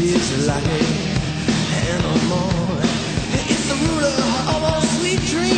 is like an animal. It's the ruler of all sweet dreams.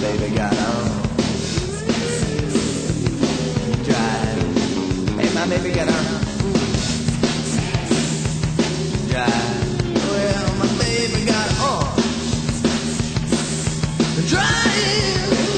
baby got on. Drive. Hey, my baby got on. Drive. Well, my baby got on. Drive.